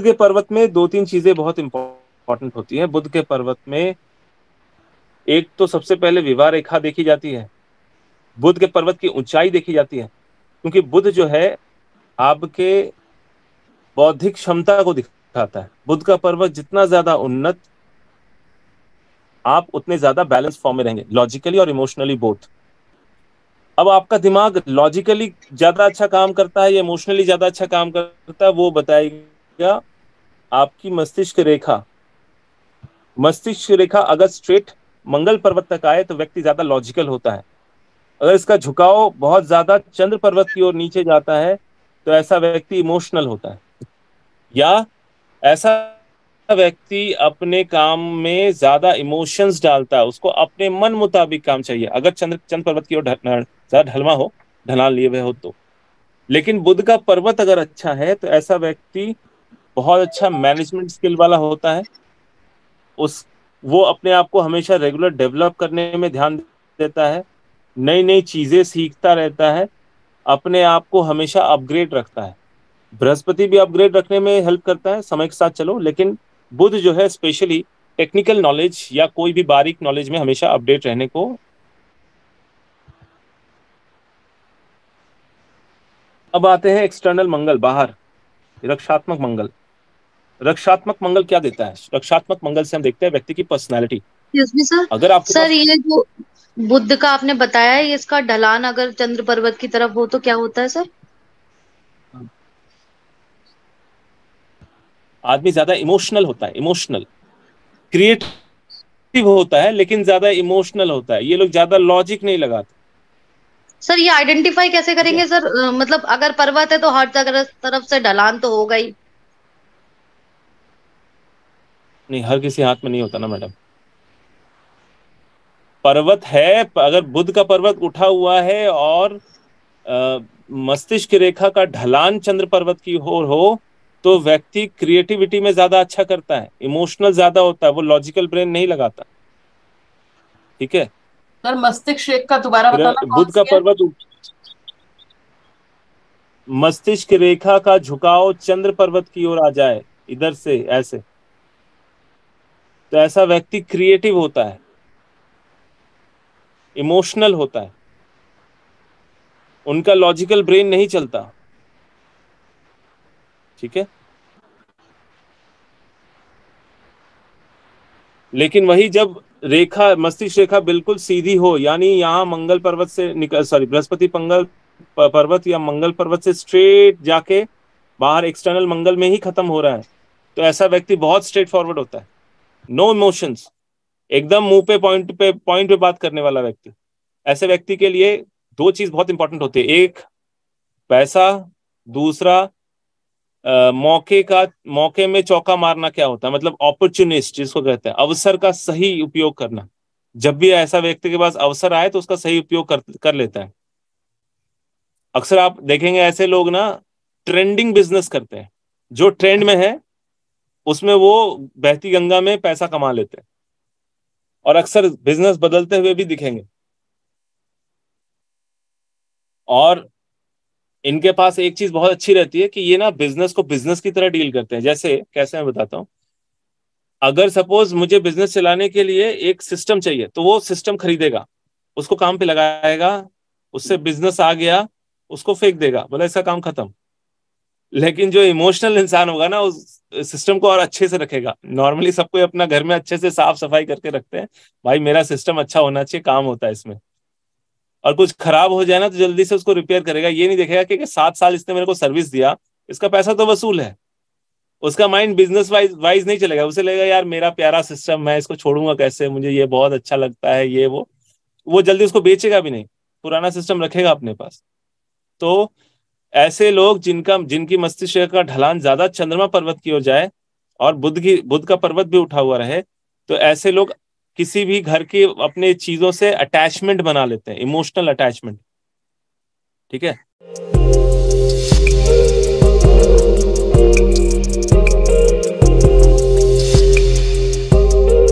बुद्ध के पर्वत में दो तीन चीज़ें बहुत इंपॉर्टेंट होती हैं। बुद्ध के पर्वत में एक तो सबसे पहले विवाह रेखा देखी जाती है। बुद्ध के पर्वत की ऊंचाई देखी जाती है, क्योंकि बुद्ध जो है आपके बौद्धिक क्षमता को दिखाता है। बुद्ध का पर्वत जितना ज़्यादा उन्नत, आप उतने ज़्यादा बैलेंस फॉर्म में रहेंगे लॉजिकली और इमोशनली बोथ अब आपका दिमाग लॉजिकली ज़्यादा अच्छा काम करता है या इमोशनली ज़्यादा अच्छा काम करता है, वो बताएगा आपकी मस्तिष्क रेखा मस्तिष्क रेखा अगर स्ट्रेट मंगल पर्वत तक आए तो व्यक्ति ज़्यादा लॉजिकल होता है। अगर इसका झुकाव बहुत ज़्यादा चंद्र पर्वत की ओर नीचे जाता है तो ऐसा व्यक्ति इमोशनल होता है। या ऐसा व्यक्ति अपने काम में ज़्यादा इमोशंस डालता है, उसको अपने मन मुताबिक काम चाहिए। अगर चंद्र चंद्र पर्वत की ओर ज़्यादा ढलवा हो, ढलान लिए हुए हो तो। लेकिन बुद्ध का पर्वत अगर अच्छा है तो ऐसा व्यक्ति बहुत अच्छा मैनेजमेंट स्किल वाला होता है। उस, वो अपने आप को हमेशा रेगुलर डेवलप करने में ध्यान देता है। नई नई चीज़ें सीखता रहता है। अपने आप को हमेशा अपग्रेड रखता है। बृहस्पति भी अपग्रेड रखने में हेल्प करता है, समय के साथ चलो, लेकिन बुध जो है स्पेशली टेक्निकल नॉलेज या कोई भी बारीक नॉलेज में हमेशा अपडेट रहने को अब आते हैं एक्सटर्नल मंगल, बाहर, रक्षात्मक मंगल। रक्षात्मक मंगल क्या देता है? रक्षात्मक मंगल से हम देखते हैं व्यक्ति की पर्सनैलिटी अगर आप सर ये जो बुद्ध का आपने बताया है इसका ढलान अगर चंद्र पर्वत की तरफ़ हो तो क्या होता है सर आदमी ज़्यादा इमोशनल होता है इमोशनल क्रिएटिव होता है लेकिन ज़्यादा इमोशनल होता है। ये लोग ज़्यादा लॉजिक नहीं लगाते। सर ये आइडेंटिफाई कैसे करेंगे सर मतलब अगर पर्वत है तो हर तरफ़ से ढलान तो होगा ही। नहीं हर किसी हाथ में नहीं होता ना मैडम। पर्वत है अगर बुद्ध का पर्वत उठा हुआ है और मस्तिष्क रेखा का ढलान चंद्र पर्वत की ओर हो तो व्यक्ति क्रिएटिविटी में ज़्यादा अच्छा करता है। इमोशनल ज़्यादा होता है वो लॉजिकल ब्रेन नहीं लगाता। ठीक है? सर मस्तिष्क का दोबारा बताना बुद्ध का पर्वत मस्तिष्क रेखा का झुकाव चंद्र पर्वत की ओर आ जाए इधर से ऐसे। तो ऐसा व्यक्ति क्रिएटिव होता है इमोशनल होता है। उनका लॉजिकल ब्रेन नहीं चलता। ठीक है? लेकिन वही जब रेखा, मस्तिष्क रेखा बिल्कुल सीधी हो, यानी यहाँ मंगल पर्वत से निकल सॉरी बृहस्पति पंगल पर्वत या मंगल पर्वत से स्ट्रेट जाके बाहर एक्सटर्नल मंगल में ही खत्म हो रहा है तो ऐसा व्यक्ति बहुत स्ट्रेट फॉरवर्ड होता है। नो इमोशंस एकदम मुँह पे पॉइंट पे पॉइंट पे बात करने वाला व्यक्ति। ऐसे व्यक्ति के लिए दो चीज़ बहुत इंपॉर्टेंट होती है। एक पैसा। दूसरा आ, मौके का मौके में चौका मारना क्या होता है? मतलब अपॉर्चुनिस्ट जिसको कहते हैं। अवसर का सही उपयोग करना। जब भी ऐसा व्यक्ति के पास अवसर आए तो उसका सही उपयोग कर, कर लेता है। अक्सर आप देखेंगे ऐसे लोग ना ट्रेंडिंग बिज़नेस करते हैं। जो ट्रेंड में है उसमें वो बहती गंगा में पैसा कमा लेते हैं। और अक्सर बिज़नेस बदलते हुए भी दिखेंगे। और इनके पास एक चीज़ बहुत अच्छी रहती है कि ये ना बिज़नेस को बिज़नेस की तरह डील करते हैं। जैसे, कैसे मैं बताता हूँ। अगर सपोज़ मुझे बिज़नेस चलाने के लिए एक सिस्टम चाहिए तो वो सिस्टम खरीदेगा। उसको काम पे लगाएगा, उससे बिज़नेस आ गया, उसको फेंक देगा। बोला ऐसा काम खत्म। लेकिन जो इमोशनल इंसान होगा ना, उस सिस्टम को और अच्छे से रखेगा। नॉर्मली सबको अपना घर में अच्छे से साफ़ सफ़ाई करके रखते हैं। भाई, मेरा सिस्टम अच्छा होना चाहिए, काम होता है इसमें। और कुछ खराब हो जाए ना तो जल्दी से उसको रिपेयर करेगा। ये नहीं देखेगा कि सात साल इसने मेरे को सर्विस दिया। इसका पैसा तो वसूल है। उसका माइंड बिज़नेस वाइज वाइज नहीं चलेगा। उसे लगेगा, यार, मेरा प्यारा सिस्टम मैं इसको छोड़ूँगा कैसे? मुझे ये बहुत अच्छा लगता है, ये वो। वो जल्दी उसको बेचेगा भी नहीं। पुराना सिस्टम रखेगा अपने पास। तो ऐसे लोग जिनका, जिनकी मस्तिष्क का ढलान ज़्यादा चंद्रमा पर्वत की ओर जाए और बुद्ध की, बुद्ध का पर्वत भी उठा हुआ रहे तो ऐसे लोग किसी भी घर के अपने चीज़ों से अटैचमेंट बना लेते हैं इमोशनल अटैचमेंट ठीक है?